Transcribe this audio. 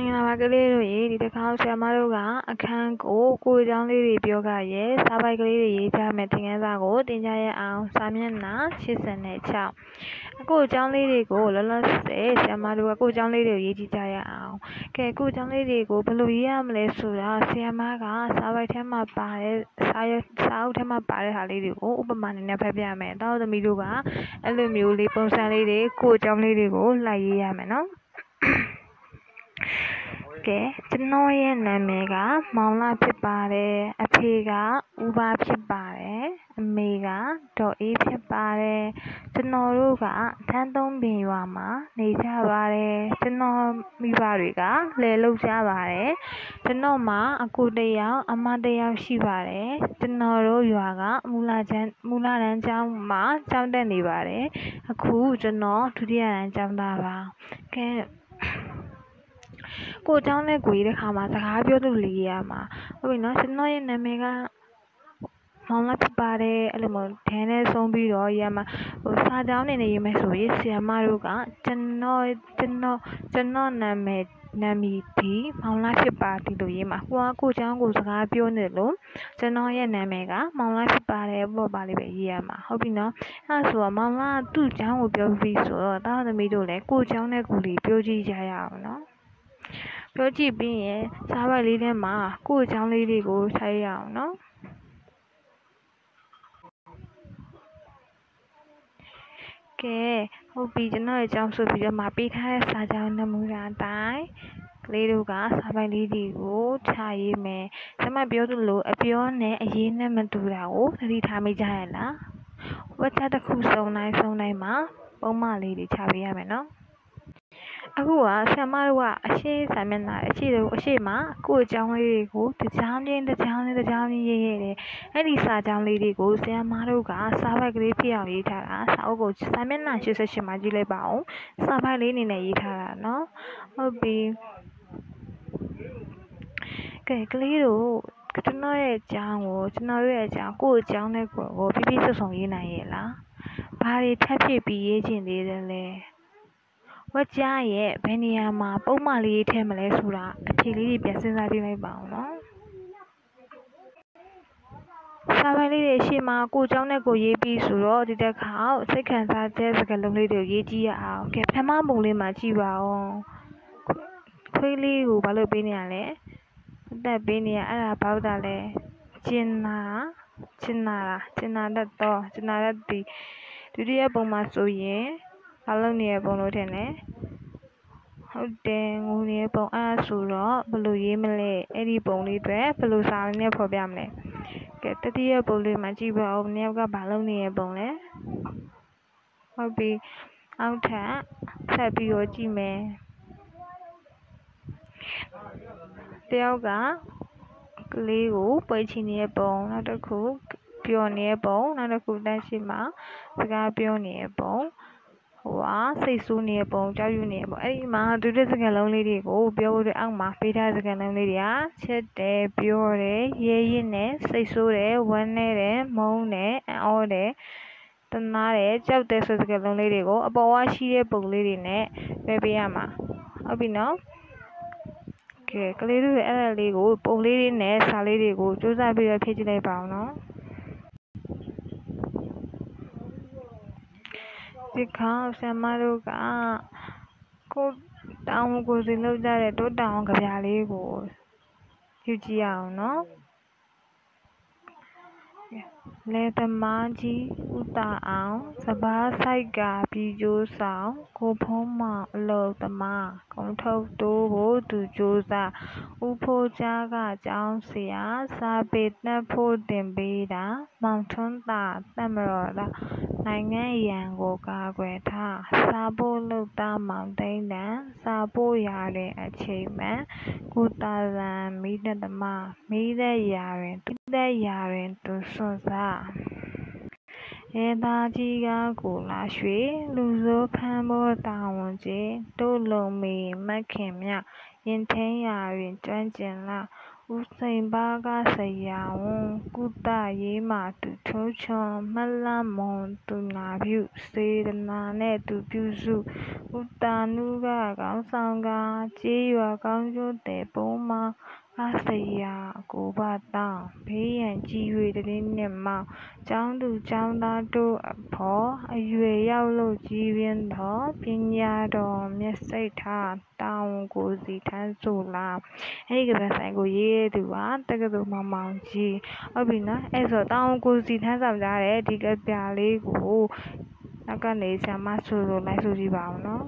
မင်္ဂလာပါကလေးတို့ရေဒီတစ်ခါဆရာမတို့ကအခန်းကိုကိုယ်အကြောင်းလေးတွေပြောကြရဲစာပိုက်ကလေးတွေရေးကြမယ်သင်ခန်းစာကိုတင်ကြရအောင်စာမျက်နှာ86အခုအကြောင်းလေးတွေကိုလောလောဆယ်ဆရာမတို့ကကိုယ်အကြောင်းလေးတွေကိုရေးကြည့်ကြရအောင်ကဲကိုယ်အကြောင်းလေးတွေကိုဘယ်လိုရေးရမလဲဆိုတာဆရာမကစာပိုက်ထဲမှာပါတဲ့စာရစာအုပ်ထဲမှာပါတဲ့ဟာလေးတွေကိုဥပမာနဲ့ဖတ်ပြမယ်တောက်သမီးတို့ကအဲ့လိုမျိုးလေးပုံစံလေးတွေကိုယ်အကြောင်းလေးတွေကိုလိုက်ရေးရမယ်နော် ကဲကျွန်တော်ရဲ့နာမည်ကမောင်လဖြစ်ပါတယ်အဖေကဦးဘဖြစ်ပါတယ်အမေကဒေါ်အေးဖြစ်ပါတယ်ကျွန်တော်တို့ကထန်းသုံးပင်ရွာမှာနေကြပါတယ်ကျွန်တော်မိဘတွေကလယ်လုပ်ကြပါတယ်ကျွန်တော်မှာအကူတယောက်အမတယောက်ရှိပါတယ်ကျွန်တော်တို့ရွာကမူလာချမ်းမူလာတန်းကျောင်းမှာကျောင်းတက်နေပါတယ်အခုကျွန်တော်ဒုတိယတန်းကျောင်းသားပါကဲ ကိုယ့်အကြောင်းနဲ့ကိုယ်ရေးတဲ့အခါမှာစကားပြောသလိုလေးရေးရမှာဟုတ်ပြီနော်ကျွန်တော်ရဲ့နာမည်ကမောင်လာဖြစ်ပါတယ်အဲ့လိုမျိုးဒန်းနဲ့ဆုံးပြီးတော့ရေးရမှာဟိုစာကြောင်းနေနေရေးမယ်ဆိုရင်ဆီယမတို့ကကျွန်တော်ကျွန်တော်ကျွန်တော်နာမည်နာမည်ဒီမောင်လာဖြစ်ပါဒီလိုရေးမှာကိုကကိုချောင်းကိုစကားပြောနေလို့ကျွန်တော်ရဲ့နာမည်ကမောင်လာဖြစ်ပါတယ်ပေါ့ပါလေးပဲရေးရမှာဟုတ်ပြီနော်အဲ့ဆိုတော့မောင်လာသူ့ချောင်းကိုပြောပြီးဆိုတော့တာသမီးတို့လည်းကိုချောင်းနဲ့ကိုလေးပြောကြည့်ကြရအောင်နော် ပြောကြည့်ပြီးရင်စာပိုက်လေးထဲမှာကိုယ့်အကြောင်းလေးတွေကိုဆိုက်ရအောင်နော်ကဲဟုတ်ပြီကျွန်တော်ရဲ့အကြောင်းဆိုပြီးတော့မှပေးထားတဲ့စာကြောင်းနမူနာအတိုင်းကလေးတို့ကစာပိုက်လေးတွေကိုခြာရေးမယ်။ကျွန်မပြောသလိုအပြောနဲ့အရေးနဲ့မတူတာကိုသတိထားမိကြရလား။ဝက်ချက်တစ်ခုစုံတိုင်းစုံတိုင်းမှာပုံမှန်လေးတွေခြာပေးရမယ်နော်။ အခုကဆရာမတို့ကအရှိစာမျက်နှာအရှိတို့အရှိမှာကိုယ့်အကြောင်းလေးတွေကိုတစ်ချောင်းချင်းတစ်ချောင်းချင်းတစ်ချောင်းချင်းရေးရတယ်အဲ့ဒီစာကြောင်းလေးတွေကိုဆရာမတို့ကစာပိုက်ကလေးဖြစ်အောင်ရေးထားတာစာအုပ်ကိုစာမျက်နှာ88မှာကြည့်လိုက်ပါအောင်စာပိုက်လေးအနေနဲ့ရေးထားတာเนาะဟုတ်ပြီကဲကလေးတို့ကျွန်တော်ရဲ့အကြောင်းကိုကျွန်တော်ရဲ့အကြောင်းကိုယ့်အကြောင်းနဲ့ကိုယ်ကိုပြပြစုံစုံရေးနိုင်ရဲ့လားဘာတွေထပ်ဖြစ်ပြီးရေးချင်သေးတယ်လဲ ဝက်ကြားရဲ့ဘယ်နေရာမှာပုံမှန်လေးထည့်မလဲဆိုတာအဖြေလေးတွေပြန်စဉ်းစားကြည့်လိုက်ပါဦးနော်စာပိုင်းလေးတွေရှေ့မှာကိုเจ้าနဲ့ကိုရေးပြီးဆိုတော့ဒီတစ်ခါစိတ်ခံစားချက်စကားလုံးလေးတွေရေးကြည့်ရအောင်ကဲပထမပုံလေးမှာကြည့်ပါဦးခွေးလေးကိုဘာလို့ပေးနေရလဲအသက်ပေးနေရအဲ့ဒါဘာလို့တာလဲကျင်နာကျင်နာလားကျင်နာတတ်တော့ကျင်နာတတ်ဒီဒုတိယပုံမှာဆိုရင် ဘာလုပ်နေရပုံလို့ထင်လဲဟုတ်တယ်ငိုနေပုံအဲ့ဒါဆိုတော့ဘယ်လိုရေးမလဲအဲ့ဒီပုံလေးတွေဘယ်လိုစာလေးနဲ့ဖော်ပြမလဲကဲတတိယပုံလေးမှာကြည့်ပါဦးနှစ်ယောက်ကဘာလုပ်နေရပုံလဲဟုတ်ပြီအောက်ထပ်ဆက်ပြီးတော့ကြည့်မယ်တယောက်ကကလေးကိုပွဲချင်နေတဲ့ပုံနောက်တစ်ခုပြောနေတဲ့ပုံနောက်တစ်ခုတန်းရှိမှာစကားပြောနေတဲ့ပုံ ဟိုဟာစိတ်ဆိုးနေတဲ့ပုံကြောက်ရွံ့နေပေါ့အဲ့ဒီမှာဒုတိယစကားလုံးလေးတွေကိုပြောဖို့အောက်မှာပေးထားစကားလုံးလေးတွေကချက်တယ်ပြောတယ်ရဲရင့်တယ်စိတ်ဆိုးတယ်ဝမ်းနည်းတယ်မုန်းတယ်အော်တယ်တနာတယ်ကြောက်တယ်ဆိုစကားလုံးလေးတွေကိုအပေါ်ဝရှိတဲ့ပုံလေးတွေနဲ့ပဲပေးရမှာဟုတ်ပြီနော်ကဲကလေးတို့ရဲ့အဲ့ဒါလေးကိုပုံလေးတွေနဲ့စာလေးတွေကိုစူးစမ်းပြီးတော့ဖြည့်ကြည့်လိုက်ပါအောင်နော် ဒီခါဆရာမတို့ကကိုတောင်းကိုစီလောက်ကြတဲ့တိုးတောင်းကြပြလေးကိုယူကြည့်အောင်နော် လယ်သမားကြီး ဦးသာအောင် စပါးစိုက်က ပြည်ကျိုးဆောင် ကိုဖုံးမောင် အလုပ်သမား ကုန်းထုတ်တိုးဖို့ သူကြိုးစား ဦးဖိုးကြားက ကျောင်းဆရာ စာပေတတ်ဖို့တင်ပေးတာ မောင်ထွန်းသာတက်မတော်လား နိုင်ငံရန်ကို ကာကွယ်ထား စာဖို့လုပ်သား မောင်သိန်းတန် စာဖို့ရာတွင် အချိန်မှန် ကိုတာလန်မိတဲ့သမားမိတဲ့ရာတွင် သူ တဲ့ရာတွင် သူစွန့်စား ရဲသားကြီးက ကိုလာရွှေ လူဆိုးဖမ်းဖို့တာဝန်ကြီးတို့လုံမီမက်ခင်မြရင်ထင်းရာတွင် ကျွမ်းကျင်လာဦးစိန်ပါကဆရာဝန် ကုသရေးမှာ သူထိုးချွန် မလှမွန် သူနာပြု စေတနာနဲ့ သူပြုစု ဦးတာနုက ခေါင်းဆောင်ကကျေးရွာကောင်းကျိုးတဲ့ပုံးမှာက ဆရာ ကိုဘတောင်း ဘေးရန်ကြီး၍တည်းနှင့်မောင်ကျောင်းသူကျောင်းသားတို့အဖော်အရွယ်ရောက်လို့ကြီးပြင်းသော ပညာတော်မျက်စိတ်ထား တာဝန်ကိုစီထမ်းဆိုလား အဲ့ဒီကပြန်ဆိုင်ကို ရေးရသူက တက္ကသိုလ်မောင်မောင်ကြီး ဟုတ်ပြီနော် အဲ့ဆို တာဝန်ကိုစီထမ်းဆောင်ကြတဲ့ ဒီကပြလေးကို နောက်ကနေ ဆရာမ ဆိုလို လိုက်ဆိုကြည့်ပါဦးနော်